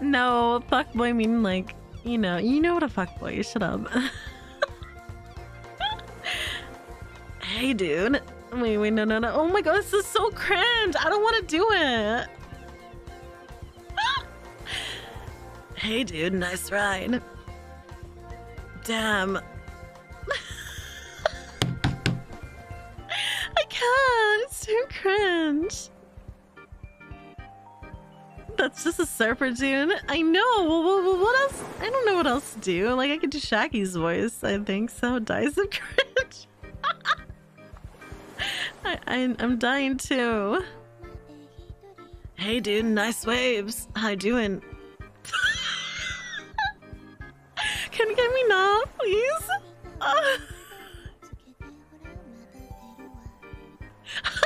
No, fuckboy mean like, you know, you know what a fuckboy is. Shut up. hey, dude. Wait, wait, no, no, no. Oh my god, this is so cringe. I don't want to do it. hey, dude. Nice ride. Damn. I can't. It's too cringe. That's just a surfer tune. I know. Well, what else? I don't know what else to do. Like, I could do Shaggy's voice. I think so. Dies of cringe. I, I, I'm dying too. Hey, dude. Nice waves. How you doing? Can you get me now, please? Uh.